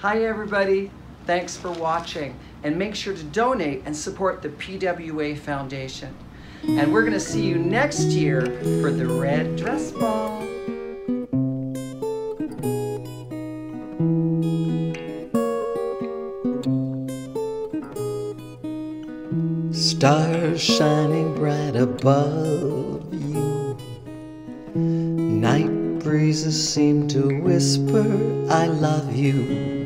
Hi everybody, thanks for watching and make sure to donate and support the PWA Foundation. And we're gonna see you next year for the Red Dress Ball. Stars shining bright above you. Night breezes seem to whisper, I love you.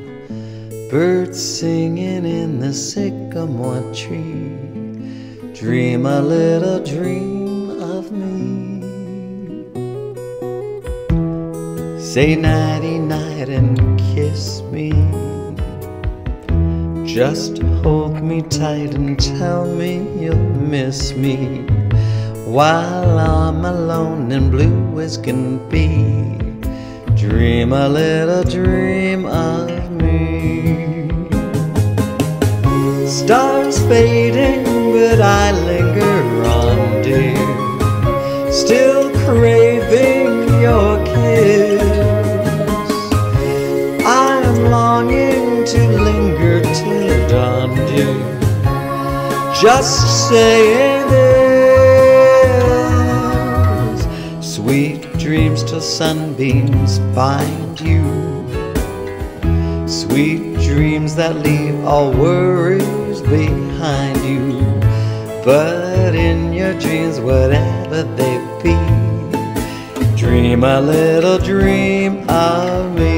Birds singing in the sycamore tree. Dream a little dream of me. Say nighty night and kiss me. Just hold me tight and tell me you'll miss me while I'm alone and blue as can be. Dream a little dream fading, but I linger on, dear. Still craving your kiss. I'm longing to linger till dawn, dear. Just saying this. Sweet dreams till sunbeams find you. Sweet dreams that leave all worries behind you. But in your dreams, whatever they be, dream a little dream of me.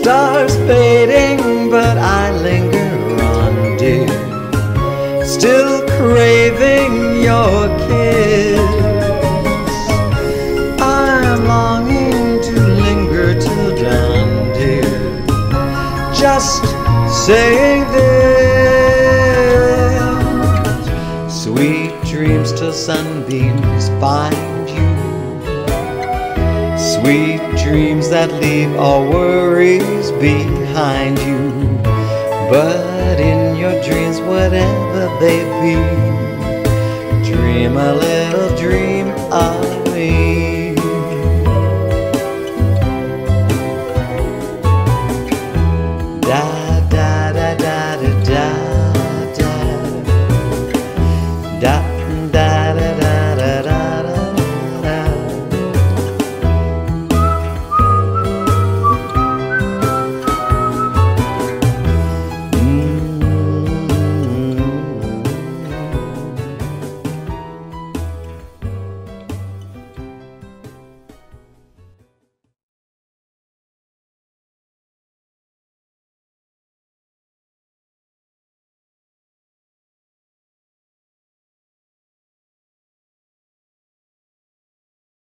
Stars fading, but I linger on, dear. Still craving your kiss. I'm longing to linger till dawn, dear. Just saying this. Sweet dreams till sunbeams find. Sweet dreams that leave all worries behind you. But in your dreams, whatever they be, dream a little dream of me. Die